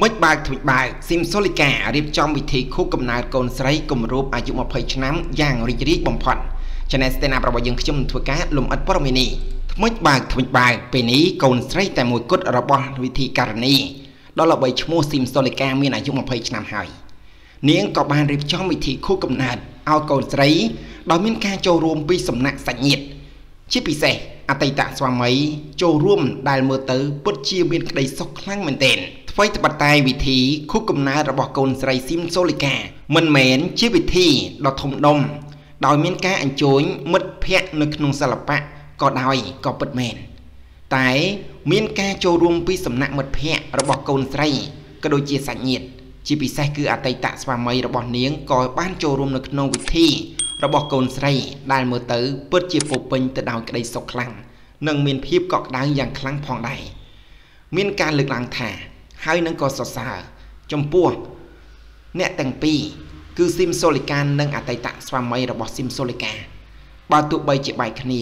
ថ្មិចបើកថ្មិចបើកស៊ីមសូលីការៀបចំវិធីខួបកំណើតកូនស្រីគម្រប់អាយុ20ឆ្នាំយ៉ាងរីករាយបំផុត Channel Stand Up របស់យើងខ្ញុំនឹងធ្វើការលំអិតព័ត៌មាននេះថ្មិចបើកថ្មិចបើកពេលនេះកូនស្រីតែមួយគត់របស់វិធីការនីដ៏ល្បីឈ្មោះស៊ីមសូលីកាមានអាយុ20ឆ្នាំហើយនាងក៏បានរៀបចំវិធីខួបកំណើតឲ្យកូនស្រីដោយមានការចូលរួមពីសំណាក់សាច់ញាតិជាពិសេសអតីតស្វាមីចូលរួមដែលមើលទៅពិតជាមានក្តីសុខខ្លាំងមែនទែន អ្វីត្បិតតែវិធីខុសកំណើតរបស់កូនស្រីស៊ីមសូលីកា មិនមែនជាវិធីដ៏ធំដុំដោយមានការអញ្ជើញមិត្តភ័ក្តិនៅក្នុងសិល្បៈក៏ដោយក៏ពិតមែនតែមានការចូលរួមពីសំណាក់មិត្តភ័ក្តិរបស់កូនស្រីក៏ដូចជាសាច់ញាតិជាពិសេសគឺអតីតស្វាមីរបស់នាងក៏បានចូលរួមនៅក្នុងវិធីរបស់កូនស្រីដែលមើលទៅពិតជាពោពេញទៅដោយក្តីសុខខ្លាំងនិងមានភាពកក់ក្ដៅយ៉ាងខ្លាំងផងដែរមានការលើកឡើងថា ហើយនឹងក៏សរសើរចំពោះអ្នកទាំងពីរគឺស៊ីមសូលីកានិងអតីតស្វាមីរបស់ស៊ីមសូលីកាបើទោះបីជាបែកគ្នា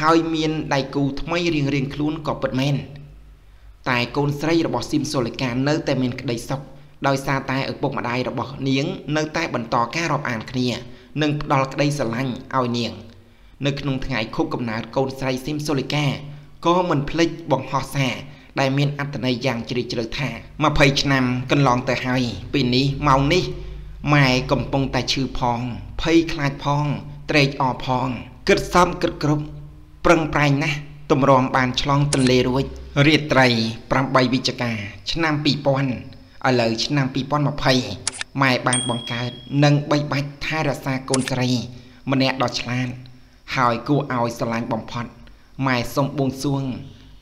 ហើយមានដៃគូថ្មីរៀងរៀងខ្លួនក៏ពិតមែនតែកូនស្រីរបស់ស៊ីមសូលីកានៅតែមានក្តីសុខដោយសារតែឪពុកម្ដាយរបស់នាង នៅតែបន្តការរាប់អានគ្នា និងផ្ដល់ក្តីស្រឡាញ់ឲ្យនាង នៅក្នុងថ្ងៃខុបកំណើតកូនស្រីស៊ីមសូលីកាក៏មិនភ្លេចបង្ហោះសារ ដែលមានអត្ថន័យយ៉ាងជ្រាលជ្រៅថា20ឆ្នាំកន្លងទៅហើយពេលនេះម៉ោងនេះម៉ែកំពុងតែឈឺផងភ័យខ្លាចផងត្រេកអរផងគិតសំគិតគ្រប់ប្រឹងប្រែងណាស់ទម្រាំបានឆ្លងទន្លេរួចរាត្រី8វិច្ឆិកាឆ្នាំ2000ឥឡូវឆ្នាំ2020ម៉ែបានបង្កើតនិងបីបាច់ថែរក្សាកូនស្រី ម្នាក់ដ៏ឆ្លាតហើយគួរឲ្យស្រឡាញ់បំផុតម៉ែសូមបួងសួង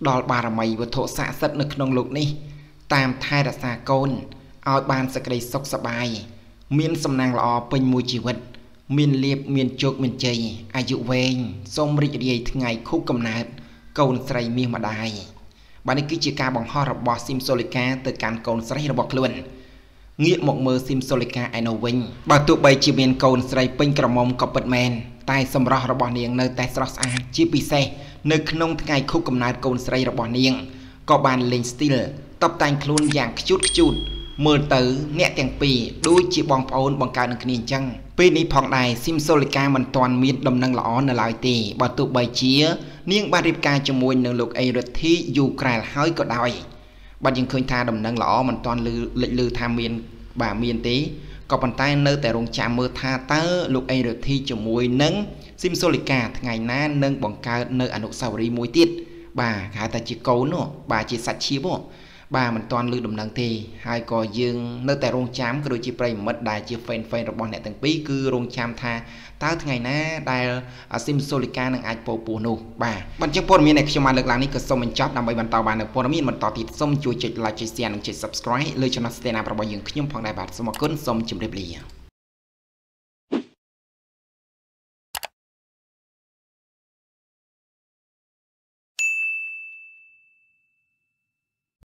ដល់បារមីវត្ថុស័ក្តិសិទ្ធិនៅក្នុងលោកនេះ តាមថែរក្សាកូនឲ្យបានសេចក្តីសុខសប្បាយមានសំណាងល្អពេញមួយជីវិត មានលៀបមានជោគមានជ័យអាយុវែងសូមរីករាយថ្ងៃខូបកំណើតកូនស្រីមាសម្ដាយបាទនេះគឺជាការបង្ហោះរបស់ស៊ីមសូលីកាទៅកាន់កូនស្រីរបស់ខ្លួនងាកមកមើលស៊ីមសូលីកាឯនោះវិញបើទោះបីជាមានកូនស្រីពេញក្រមុំក៏ពិតមែន តែសម្រស់របស់នាងនៅតែស្រស់ស្អាតជាពិសេសនៅក្នុងថ្ងៃខួបកំណើតកូនស្រីរបស់នាងក៏បានលេងស្ទីលតបតែងខ្លួនយ៉ាងខ្ជូតខ្ជូតមើលទៅអ្នកទាំងពីរដូចជាបងប្អូនបង្កើតនឹងគ្នាអញ្ចឹងពេលនេះផងដែរស៊ីមសូលីកាមិនទាន់មានដំណឹងល្អនៅឡើយទេបើទោះបីជា នាងបានរៀបការជាមួយនឹងលោកអេរិទ្ធីយូក្រែលហើយក៏ដោយបាទយើងឃើញថាដំណឹងល្អមិនទាន់លឺលេចលឺថាមានបាទមានទេ ក៏ប៉ុន្តែនៅតែរងចាំមើលថាតើលោកអេរ៉ូធីជាមួយនឹងស៊ីមសូលីកាថ្ងៃណានឹងបង្កើតនៅអនុស្សាវរីយ៍មួយទៀតបាទគេហៅថាជាកូននោះបាទជាសាច់ឈាមនោះ បាទមិនទាន់លើដំណឹងទេហើយក៏យើងនៅតែរងចាំក៏ដូចជាប្រិមិត្តដែលជា fan fan របស់អ្នកទាំងពីរគឺរងចាំថាតើថ្ងៃណាដែលស៊ីមសូលីកានឹងអាចពោពោះនោះបាទបញ្ជាក់ព័ត៌មានដែលខ្ញុំបានលើកឡើងនេះក៏សូមបញ្ចប់ដើម្បីបន្តបាននូវព័ត៌មានបន្តទៀតសូមជួយចុច like ចុច share និងចុច subscribe លើ Channel Stand Up របស់យើងខ្ញុំផងដែរបាទសូមអរគុណសូមជម្រាបលា